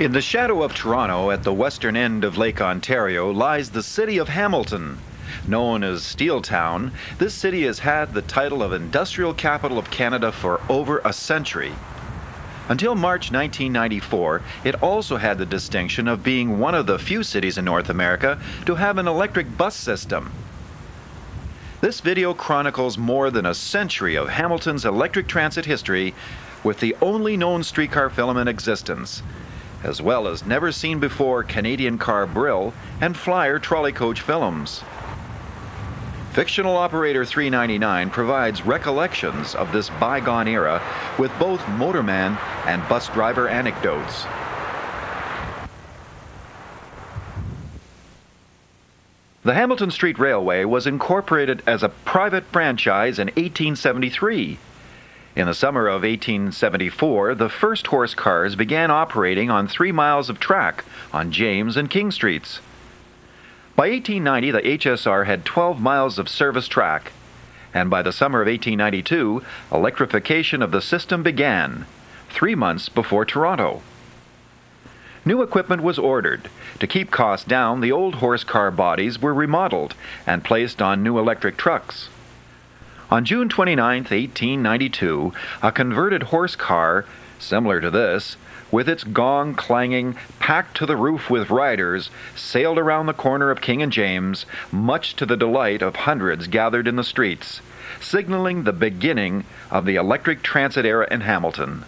In the shadow of Toronto, at the western end of Lake Ontario, lies the city of Hamilton. Known as Steel Town, this city has had the title of Industrial Capital of Canada for over a century. Until March 1994, it also had the distinction of being one of the few cities in North America to have an electric bus system. This video chronicles more than a century of Hamilton's electric transit history with the only known streetcar film in existence as well as never seen before Canadian car Brill and Flyer trolley coach films. Fictional Operator 399 provides recollections of this bygone era with both motorman and bus driver anecdotes. The Hamilton Street Railway was incorporated as a private franchise in 1873 in the summer of 1874, the first horse cars began operating on three miles of track on James and King Streets. By 1890, the HSR had 12 miles of service track, and by the summer of 1892, electrification of the system began, three months before Toronto. New equipment was ordered. To keep costs down, the old horse car bodies were remodeled and placed on new electric trucks. On June 29, 1892, a converted horse car, similar to this, with its gong clanging, packed to the roof with riders, sailed around the corner of King and James, much to the delight of hundreds gathered in the streets, signaling the beginning of the electric transit era in Hamilton.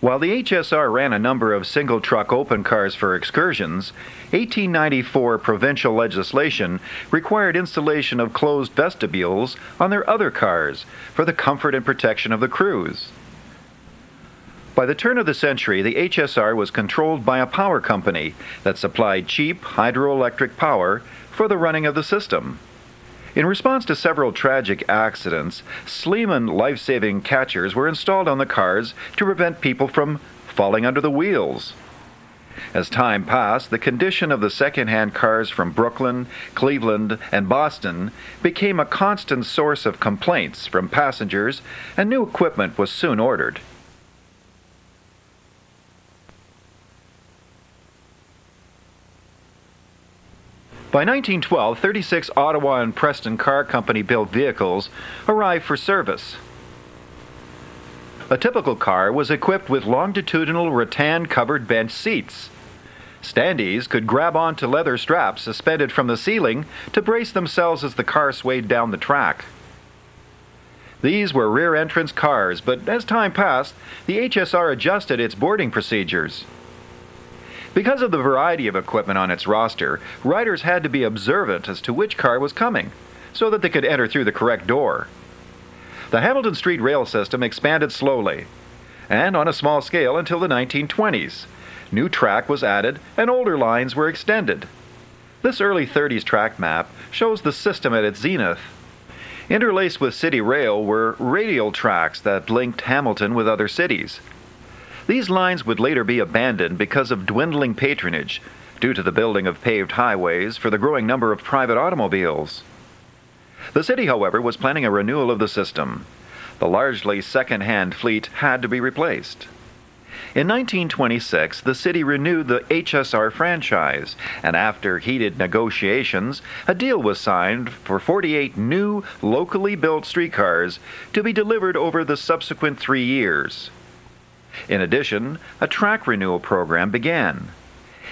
While the HSR ran a number of single truck open cars for excursions, 1894 provincial legislation required installation of closed vestibules on their other cars for the comfort and protection of the crews. By the turn of the century, the HSR was controlled by a power company that supplied cheap hydroelectric power for the running of the system. In response to several tragic accidents, Sleeman life saving catchers were installed on the cars to prevent people from falling under the wheels. As time passed, the condition of the second-hand cars from Brooklyn, Cleveland, and Boston became a constant source of complaints from passengers, and new equipment was soon ordered. By 1912, 36 Ottawa and Preston Car Company built vehicles arrived for service. A typical car was equipped with longitudinal rattan covered bench seats. Standees could grab onto leather straps suspended from the ceiling to brace themselves as the car swayed down the track. These were rear entrance cars, but as time passed, the HSR adjusted its boarding procedures. Because of the variety of equipment on its roster, riders had to be observant as to which car was coming, so that they could enter through the correct door. The Hamilton Street rail system expanded slowly, and on a small scale until the 1920s. New track was added and older lines were extended. This early 30s track map shows the system at its zenith. Interlaced with City Rail were radial tracks that linked Hamilton with other cities. These lines would later be abandoned because of dwindling patronage due to the building of paved highways for the growing number of private automobiles. The city, however, was planning a renewal of the system. The largely second-hand fleet had to be replaced. In 1926, the city renewed the HSR franchise, and after heated negotiations, a deal was signed for 48 new, locally built streetcars to be delivered over the subsequent three years. In addition, a track renewal program began.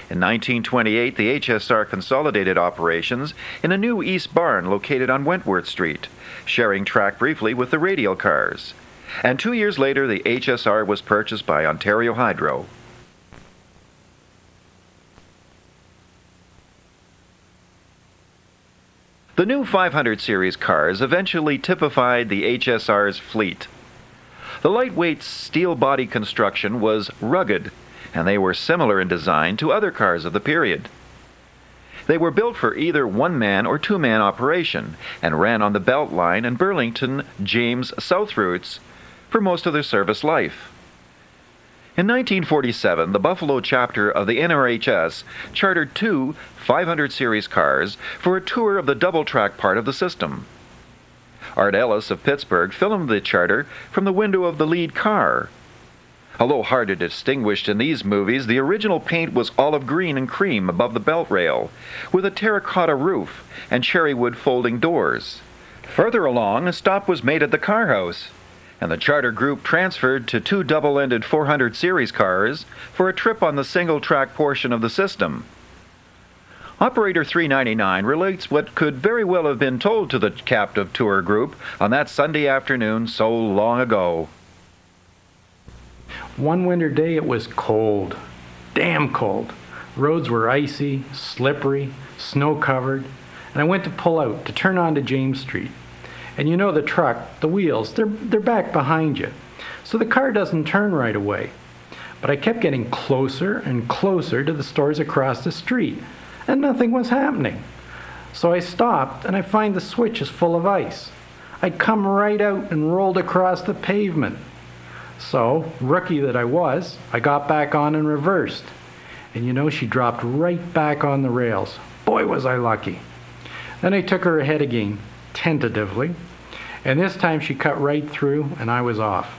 In 1928, the HSR consolidated operations in a new east barn located on Wentworth Street, sharing track briefly with the radial cars. And two years later, the HSR was purchased by Ontario Hydro. The new 500 series cars eventually typified the HSR's fleet. The lightweight steel body construction was rugged, and they were similar in design to other cars of the period. They were built for either one man or two man operation and ran on the Beltline and Burlington James South routes for most of their service life. In 1947, the Buffalo chapter of the NRHS chartered two 500 series cars for a tour of the double track part of the system. Art Ellis of Pittsburgh filmed the charter from the window of the lead car. Although hard to distinguish in these movies, the original paint was olive green and cream above the belt rail, with a terracotta roof and cherry wood folding doors. Further along, a stop was made at the car house, and the charter group transferred to two double ended 400 series cars for a trip on the single track portion of the system. Operator 399 relates what could very well have been told to the captive tour group on that Sunday afternoon so long ago. One winter day it was cold, damn cold. Roads were icy, slippery, snow covered, and I went to pull out to turn onto James Street. And you know the truck, the wheels, they're, they're back behind you. So the car doesn't turn right away. But I kept getting closer and closer to the stores across the street, and nothing was happening. So I stopped, and I find the switch is full of ice. I come right out and rolled across the pavement. So, rookie that I was, I got back on and reversed. And you know, she dropped right back on the rails. Boy, was I lucky. Then I took her ahead again, tentatively, and this time she cut right through and I was off.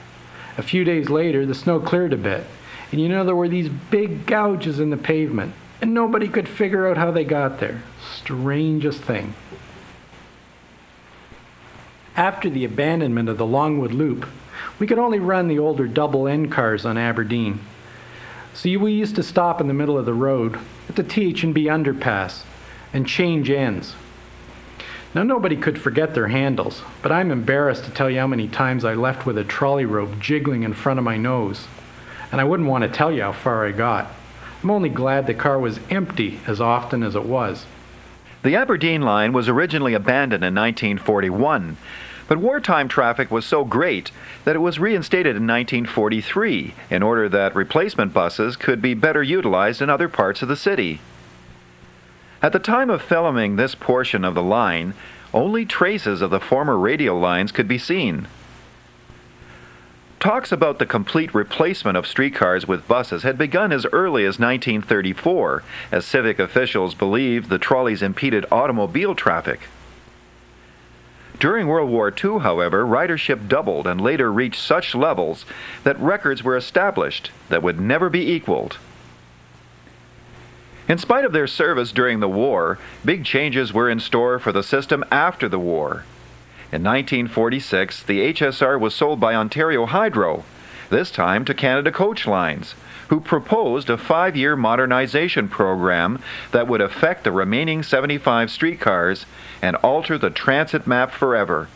A few days later, the snow cleared a bit, and you know, there were these big gouges in the pavement, and nobody could figure out how they got there. Strangest thing. After the abandonment of the Longwood Loop, we could only run the older double end cars on Aberdeen. So we used to stop in the middle of the road at the TH&B underpass and change ends. Now nobody could forget their handles, but I'm embarrassed to tell you how many times I left with a trolley rope jiggling in front of my nose. And I wouldn't want to tell you how far I got. I'm only glad the car was empty as often as it was. The Aberdeen line was originally abandoned in 1941 but wartime traffic was so great that it was reinstated in 1943 in order that replacement buses could be better utilized in other parts of the city. At the time of filming this portion of the line, only traces of the former radial lines could be seen. Talks about the complete replacement of streetcars with buses had begun as early as 1934, as civic officials believed the trolleys impeded automobile traffic. During World War II, however, ridership doubled and later reached such levels that records were established that would never be equaled. In spite of their service during the war, big changes were in store for the system after the war. In 1946, the HSR was sold by Ontario Hydro, this time to Canada Coach Lines, who proposed a five year modernization program that would affect the remaining 75 streetcars and alter the transit map forever.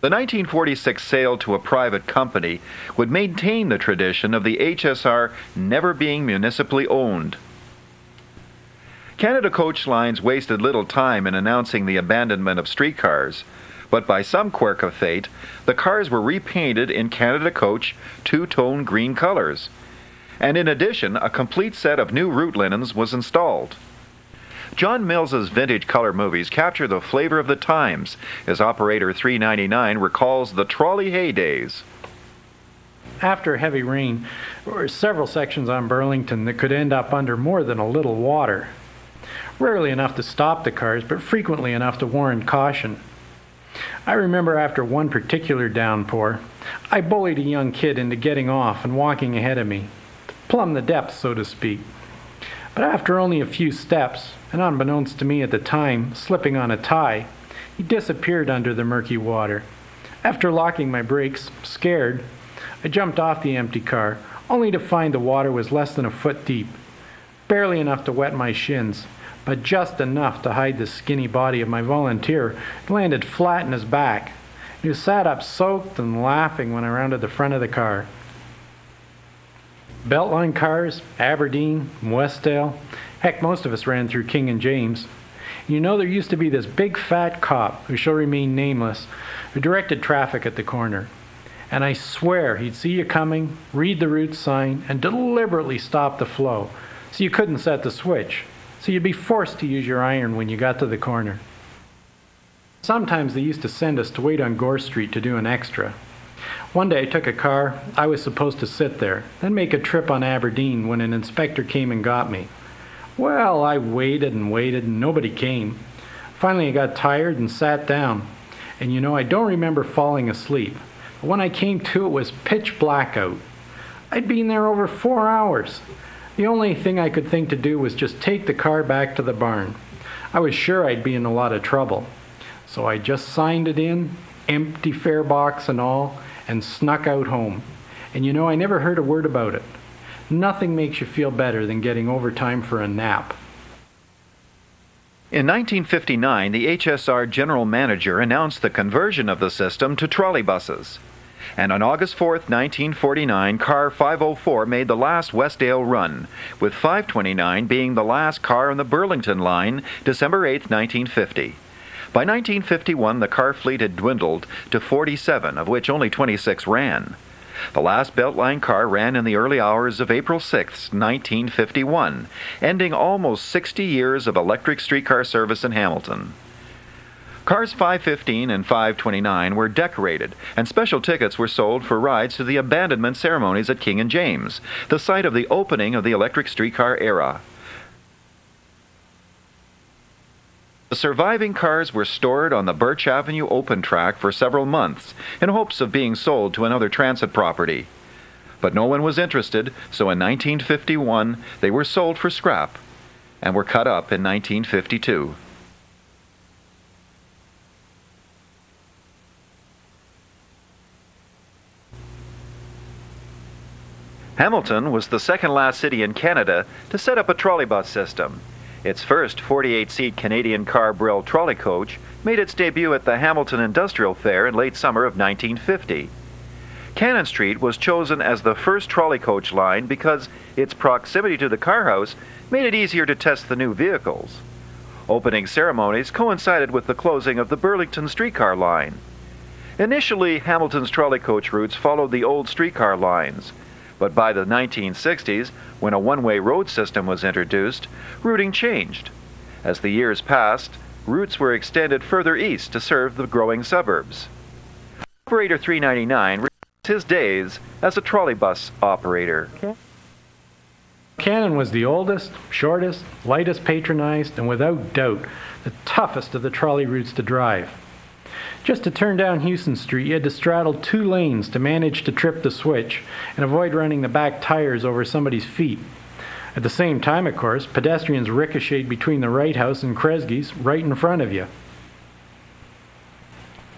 The 1946 sale to a private company would maintain the tradition of the HSR never being municipally owned. Canada Coach Lines wasted little time in announcing the abandonment of streetcars but by some quirk of fate, the cars were repainted in Canada Coach two tone green colors. And in addition, a complete set of new route linens was installed. John Mills's vintage color movies capture the flavor of the times, as Operator 399 recalls the trolley heydays. After heavy rain, there were several sections on Burlington that could end up under more than a little water. Rarely enough to stop the cars, but frequently enough to warrant caution. I remember after one particular downpour, I bullied a young kid into getting off and walking ahead of me, plumb the depths, so to speak. But after only a few steps, and unbeknownst to me at the time, slipping on a tie, he disappeared under the murky water. After locking my brakes, scared, I jumped off the empty car, only to find the water was less than a foot deep, barely enough to wet my shins but just enough to hide the skinny body of my volunteer. Landed flat in his back. He sat up soaked and laughing when I rounded the front of the car. Beltline cars, Aberdeen, Westdale. Heck, most of us ran through King and James. You know, there used to be this big fat cop, who shall remain nameless, who directed traffic at the corner. And I swear he'd see you coming, read the route sign, and deliberately stop the flow so you couldn't set the switch so you'd be forced to use your iron when you got to the corner. Sometimes they used to send us to wait on Gore Street to do an extra. One day I took a car, I was supposed to sit there, then make a trip on Aberdeen when an inspector came and got me. Well, I waited and waited and nobody came. Finally, I got tired and sat down. And you know, I don't remember falling asleep. But When I came to, it was pitch black out. I'd been there over four hours. The only thing I could think to do was just take the car back to the barn. I was sure I'd be in a lot of trouble. So I just signed it in, empty fare box and all, and snuck out home. And you know, I never heard a word about it. Nothing makes you feel better than getting overtime for a nap. In 1959, the HSR general manager announced the conversion of the system to trolleybuses. And on August 4, 1949, car 504 made the last Westdale run, with 529 being the last car on the Burlington line December 8, 1950. By 1951, the car fleet had dwindled to 47, of which only 26 ran. The last Beltline car ran in the early hours of April 6, 1951, ending almost 60 years of electric streetcar service in Hamilton. Cars 515 and 529 were decorated, and special tickets were sold for rides to the abandonment ceremonies at King and James, the site of the opening of the electric streetcar era. The surviving cars were stored on the Birch Avenue open track for several months in hopes of being sold to another transit property. But no one was interested, so in 1951 they were sold for scrap and were cut up in 1952. Hamilton was the second last city in Canada to set up a trolleybus system. Its first 48 seat Canadian car Brill trolley coach made its debut at the Hamilton Industrial Fair in late summer of 1950. Cannon Street was chosen as the first trolley coach line because its proximity to the car house made it easier to test the new vehicles. Opening ceremonies coincided with the closing of the Burlington streetcar line. Initially, Hamilton's trolley coach routes followed the old streetcar lines, but by the 1960s, when a one way road system was introduced, routing changed. As the years passed, routes were extended further east to serve the growing suburbs. Operator 399 records his days as a trolleybus operator. Cannon was the oldest, shortest, lightest patronized, and without doubt the toughest of the trolley routes to drive. Just to turn down Hughson Street, you had to straddle two lanes to manage to trip the switch and avoid running the back tires over somebody's feet. At the same time, of course, pedestrians ricocheted between the Right House and Kresge's right in front of you.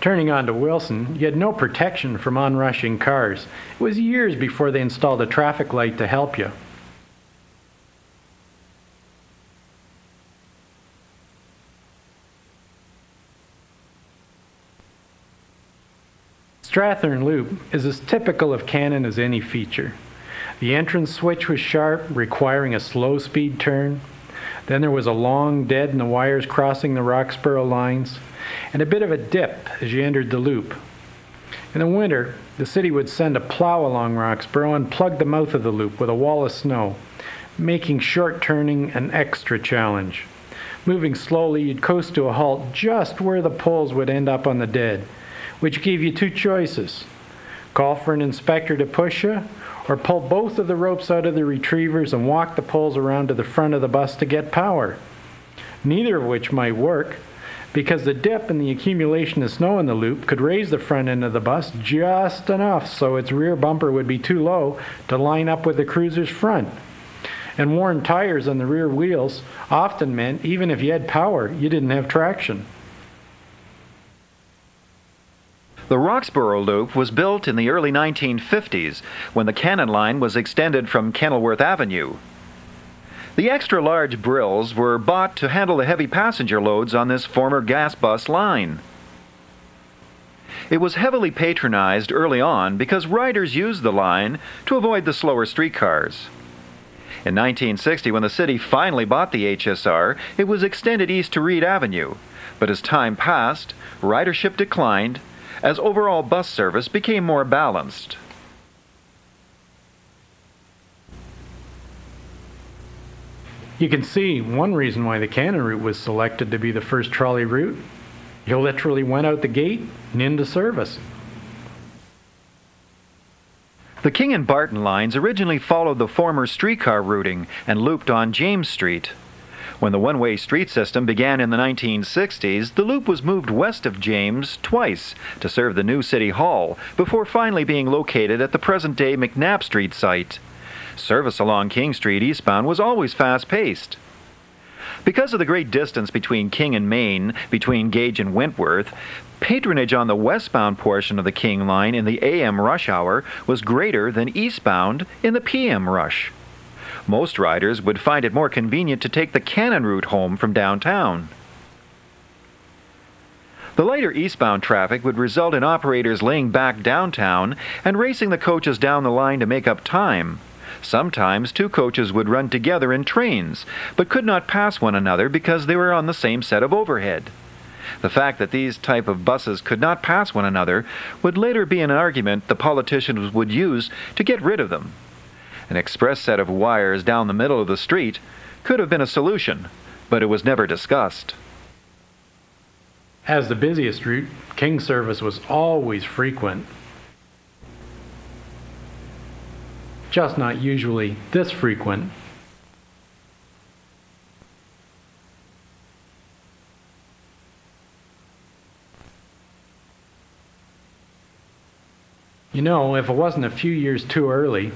Turning onto Wilson, you had no protection from onrushing cars. It was years before they installed a traffic light to help you. Strathearne Loop is as typical of Cannon as any feature. The entrance switch was sharp, requiring a slow speed turn. Then there was a long dead in the wires crossing the Roxborough lines, and a bit of a dip as you entered the loop. In the winter, the city would send a plow along Roxborough and plug the mouth of the loop with a wall of snow, making short turning an extra challenge. Moving slowly, you'd coast to a halt just where the poles would end up on the dead which gave you two choices call for an inspector to push you, or pull both of the ropes out of the retrievers and walk the poles around to the front of the bus to get power. Neither of which might work, because the dip and the accumulation of snow in the loop could raise the front end of the bus just enough so its rear bumper would be too low to line up with the cruiser's front. And worn tires on the rear wheels often meant even if you had power, you didn't have traction. The Roxborough Loop was built in the early 1950s when the Cannon Line was extended from Kenilworth Avenue. The extra large Brills were bought to handle the heavy passenger loads on this former gas bus line. It was heavily patronized early on because riders used the line to avoid the slower streetcars. In 1960, when the city finally bought the HSR, it was extended east to Reed Avenue. But as time passed, ridership declined as overall bus service became more balanced. You can see one reason why the Cannon route was selected to be the first trolley route. You literally went out the gate and into service. The King and Barton lines originally followed the former streetcar routing and looped on James Street. When the one way street system began in the 1960s, the loop was moved west of James twice to serve the new City Hall before finally being located at the present day MacNab Street site. Service along King Street eastbound was always fast paced. Because of the great distance between King and Main, between Gage and Wentworth, patronage on the westbound portion of the King line in the AM rush hour was greater than eastbound in the PM rush. Most riders would find it more convenient to take the Cannon route home from downtown. The lighter eastbound traffic would result in operators laying back downtown and racing the coaches down the line to make up time. Sometimes two coaches would run together in trains, but could not pass one another because they were on the same set of overhead. The fact that these type of buses could not pass one another would later be an argument the politicians would use to get rid of them. An express set of wires down the middle of the street could have been a solution, but it was never discussed. As the busiest route, King service was always frequent. Just not usually this frequent. You know, if it wasn't a few years too early,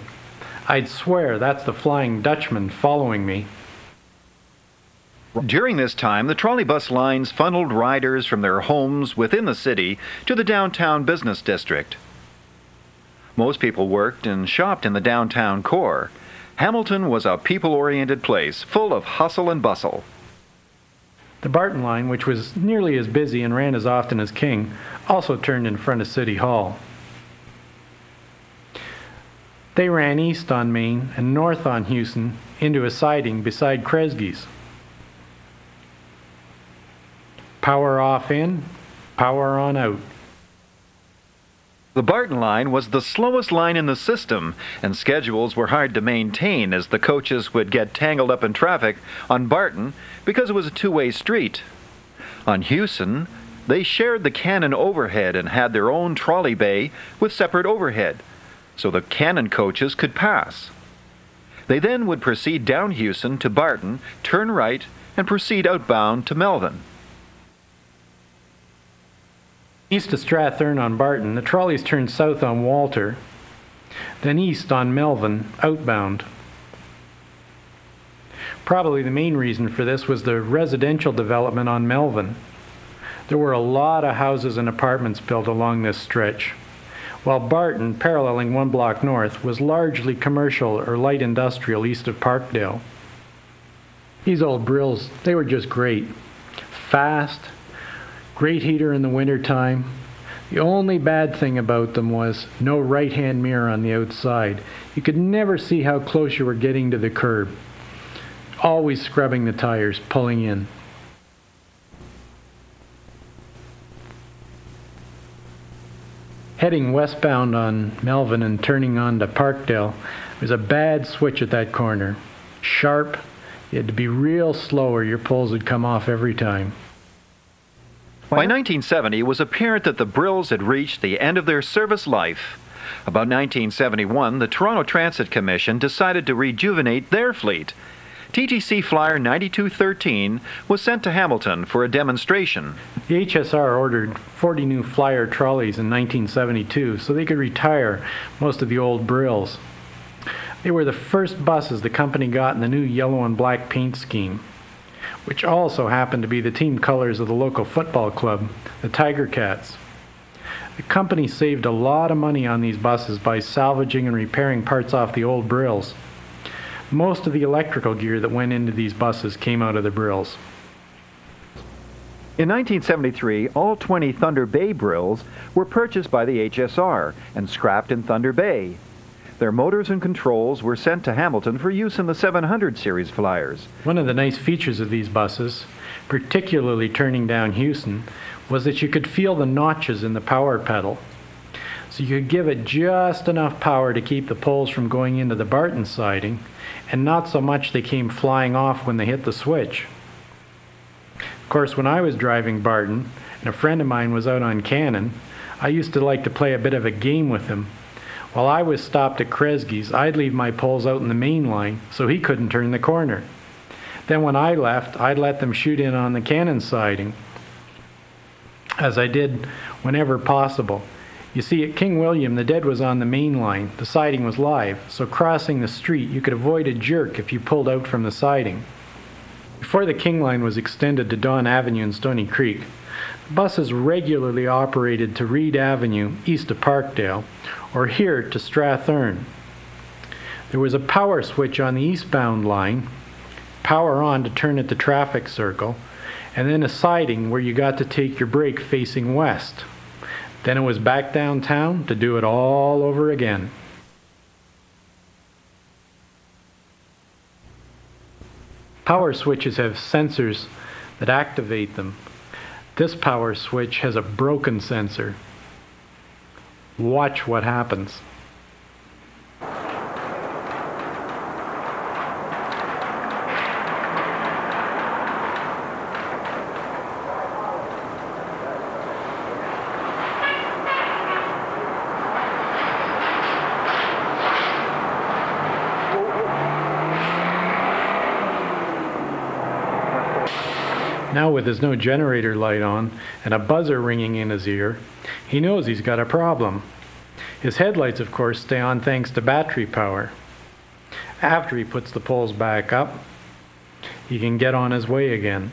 I'd swear that's the Flying Dutchman following me. During this time, the trolleybus lines funneled riders from their homes within the city to the downtown business district. Most people worked and shopped in the downtown core. Hamilton was a people oriented place full of hustle and bustle. The Barton line, which was nearly as busy and ran as often as King, also turned in front of City Hall. They ran east on Main and north on Hughson into a siding beside Kresge's. Power off in, power on out. The Barton line was the slowest line in the system, and schedules were hard to maintain as the coaches would get tangled up in traffic on Barton because it was a two way street. On Hughson, they shared the Cannon overhead and had their own trolley bay with separate overhead, so the Cannon coaches could pass. They then would proceed down Hughson to Barton, turn right, and proceed outbound to Melvin. East of Strathearne on Barton, the trolleys turned south on Walter, then east on Melvin, outbound. Probably the main reason for this was the residential development on Melvin. There were a lot of houses and apartments built along this stretch, while Barton, paralleling one block north, was largely commercial or light industrial east of Parkdale. These old brills, they were just great. Fast, Great heater in the wintertime. The only bad thing about them was no right hand mirror on the outside. You could never see how close you were getting to the curb. Always scrubbing the tires, pulling in. Heading westbound on Melvin and turning on to Parkdale was a bad switch at that corner. Sharp, you had to be real slow or your poles would come off every time. By 1970, it was apparent that the Brills had reached the end of their service life. About 1971, the Toronto Transit Commission decided to rejuvenate their fleet. TTC Flyer 9213 was sent to Hamilton for a demonstration. The HSR ordered 40 new Flyer trolleys in 1972 so they could retire most of the old Brills. They were the first buses the company got in the new yellow and black paint scheme which also happened to be the team colors of the local football club, the Tiger Cats. The company saved a lot of money on these buses by salvaging and repairing parts off the old brills. Most of the electrical gear that went into these buses came out of the brills. In 1973, all 20 Thunder Bay brills were purchased by the HSR and scrapped in Thunder Bay. Their motors and controls were sent to Hamilton for use in the 700 series flyers. One of the nice features of these buses, particularly turning down Hughson, was that you could feel the notches in the power pedal. So you could give it just enough power to keep the poles from going into the Barton siding, and not so much they came flying off when they hit the switch. Of course, when I was driving Barton, and a friend of mine was out on Cannon, I used to like to play a bit of a game with him while I was stopped at Kresge's, I'd leave my poles out in the main line so he couldn't turn the corner. Then when I left, I'd let them shoot in on the cannon siding, as I did whenever possible. You see, at King William, the dead was on the main line. The siding was live, so crossing the street, you could avoid a jerk if you pulled out from the siding. Before the King Line was extended to Don Avenue and Stony Creek, buses regularly operated to Reed Avenue, east of Parkdale, or here to Strathearne. There was a power switch on the eastbound line, power on to turn at the traffic circle, and then a siding where you got to take your break facing west. Then it was back downtown to do it all over again. Power switches have sensors that activate them. This power switch has a broken sensor. Watch what happens. Now, with his no generator light on and a buzzer ringing in his ear, he knows he's got a problem. His headlights, of course, stay on thanks to battery power. After he puts the poles back up, he can get on his way again.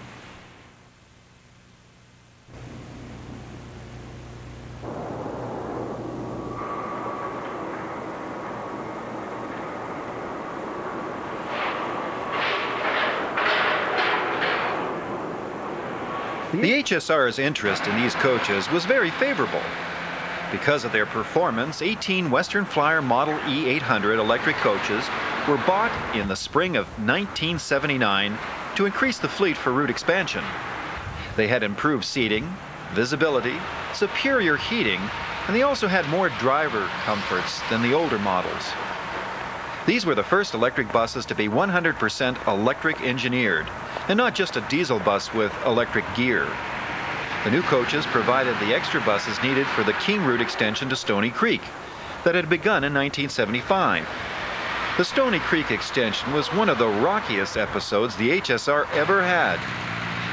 The HSR's interest in these coaches was very favorable. Because of their performance, 18 Western Flyer Model E800 electric coaches were bought in the spring of 1979 to increase the fleet for route expansion. They had improved seating, visibility, superior heating, and they also had more driver comforts than the older models. These were the first electric buses to be 100% electric engineered, and not just a diesel bus with electric gear. The new coaches provided the extra buses needed for the King Route extension to Stony Creek that had begun in 1975. The Stony Creek extension was one of the rockiest episodes the HSR ever had.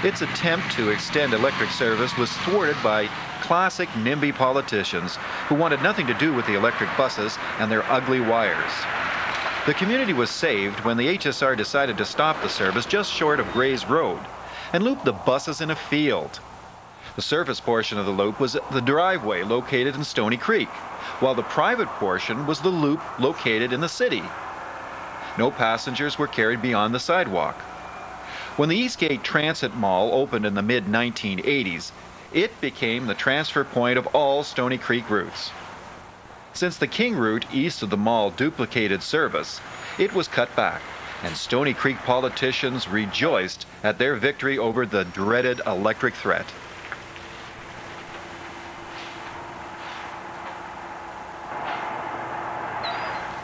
Its attempt to extend electric service was thwarted by classic NIMBY politicians who wanted nothing to do with the electric buses and their ugly wires. The community was saved when the HSR decided to stop the service just short of Grays Road and loop the buses in a field. The surface portion of the loop was the driveway located in Stony Creek, while the private portion was the loop located in the city. No passengers were carried beyond the sidewalk. When the Eastgate Transit Mall opened in the mid 1980s, it became the transfer point of all Stony Creek routes. Since the King route east of the mall duplicated service, it was cut back, and Stony Creek politicians rejoiced at their victory over the dreaded electric threat.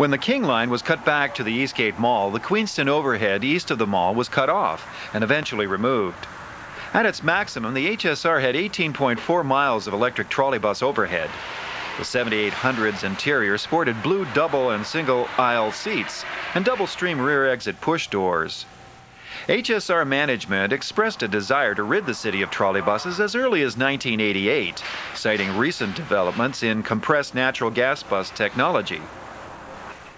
When the King line was cut back to the Eastgate Mall, the Queenston overhead east of the mall was cut off and eventually removed. At its maximum, the HSR had 18.4 miles of electric trolleybus overhead, the 7800's interior sported blue double and single aisle seats and double stream rear exit push doors. HSR management expressed a desire to rid the city of trolleybuses as early as 1988, citing recent developments in compressed natural gas bus technology.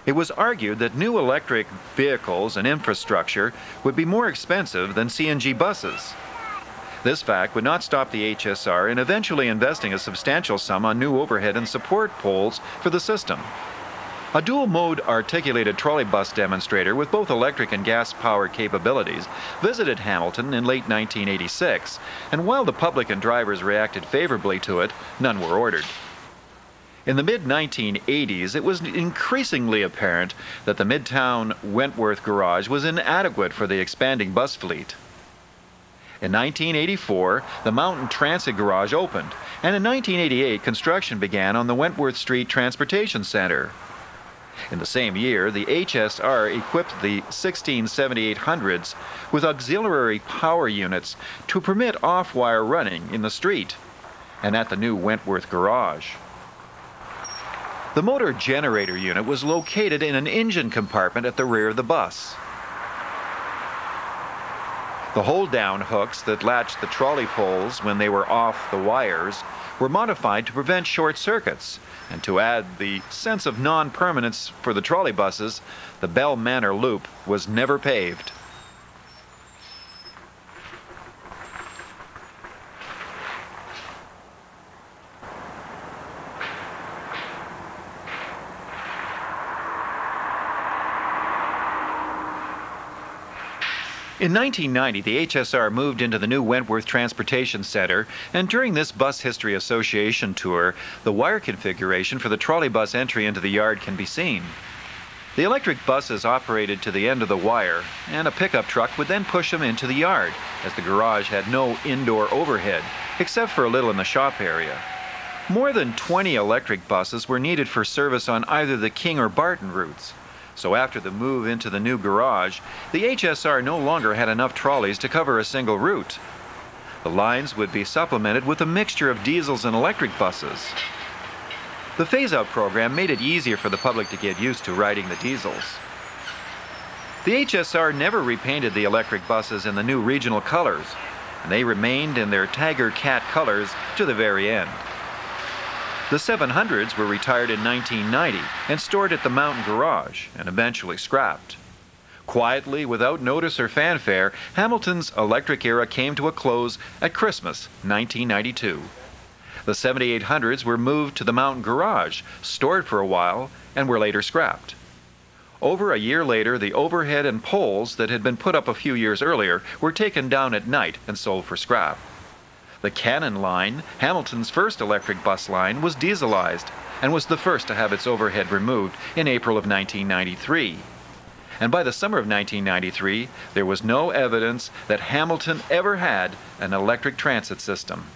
It was argued that new electric vehicles and infrastructure would be more expensive than CNG buses. This fact would not stop the HSR in eventually investing a substantial sum on new overhead and support poles for the system. A dual mode articulated trolley bus demonstrator with both electric and gas power capabilities visited Hamilton in late 1986, and while the public and drivers reacted favorably to it, none were ordered. In the mid 1980s, it was increasingly apparent that the Midtown Wentworth garage was inadequate for the expanding bus fleet. In 1984, the Mountain Transit Garage opened, and in 1988, construction began on the Wentworth Street Transportation Center. In the same year, the HSR equipped the 167800s with auxiliary power units to permit off-wire running in the street and at the new Wentworth garage. The motor generator unit was located in an engine compartment at the rear of the bus. The hold-down hooks that latched the trolley poles when they were off the wires were modified to prevent short circuits, and to add the sense of non-permanence for the trolley buses, the Bell Manor Loop was never paved. In 1990, the HSR moved into the new Wentworth Transportation Center, and during this Bus History Association tour, the wire configuration for the trolley bus entry into the yard can be seen. The electric buses operated to the end of the wire, and a pickup truck would then push them into the yard, as the garage had no indoor overhead, except for a little in the shop area. More than 20 electric buses were needed for service on either the King or Barton routes. So after the move into the new garage, the HSR no longer had enough trolleys to cover a single route. The lines would be supplemented with a mixture of diesels and electric buses. The phase-out program made it easier for the public to get used to riding the diesels. The HSR never repainted the electric buses in the new regional colors, and they remained in their Tiger Cat colors to the very end. The 700s were retired in 1990 and stored at the Mountain Garage and eventually scrapped. Quietly, without notice or fanfare, Hamilton's electric era came to a close at Christmas 1992. The 7800s were moved to the Mountain Garage, stored for a while, and were later scrapped. Over a year later, the overhead and poles that had been put up a few years earlier were taken down at night and sold for scrap. The Cannon line, Hamilton's first electric bus line, was dieselized and was the first to have its overhead removed in April of 1993. And by the summer of 1993, there was no evidence that Hamilton ever had an electric transit system.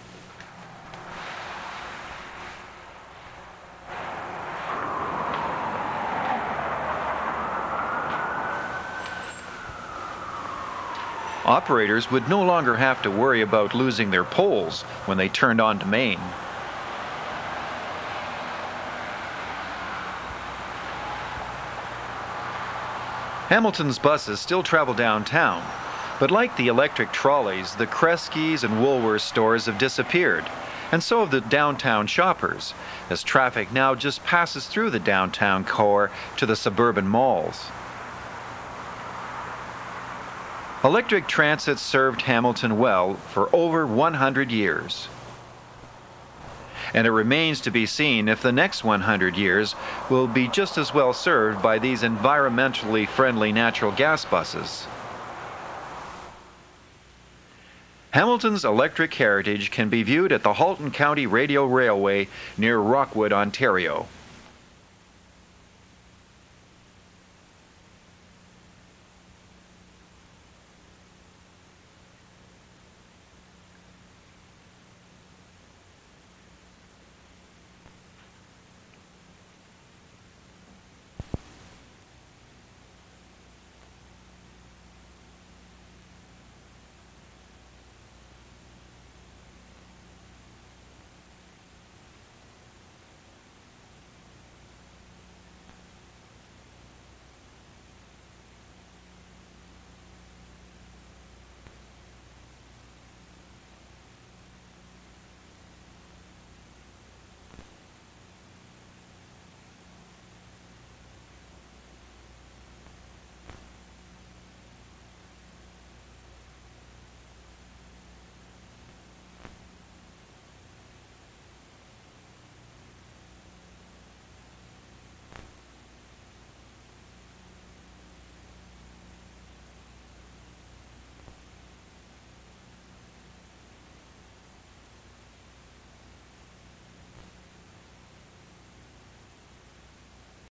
Operators would no longer have to worry about losing their poles when they turned on to Main. Hamilton's buses still travel downtown, but like the electric trolleys, the Kresge's and Woolworth stores have disappeared, and so have the downtown shoppers, as traffic now just passes through the downtown core to the suburban malls. Electric transit served Hamilton well for over 100 years. And it remains to be seen if the next 100 years will be just as well served by these environmentally friendly natural gas buses. Hamilton's electric heritage can be viewed at the Halton County Radial Railway near Rockwood, Ontario.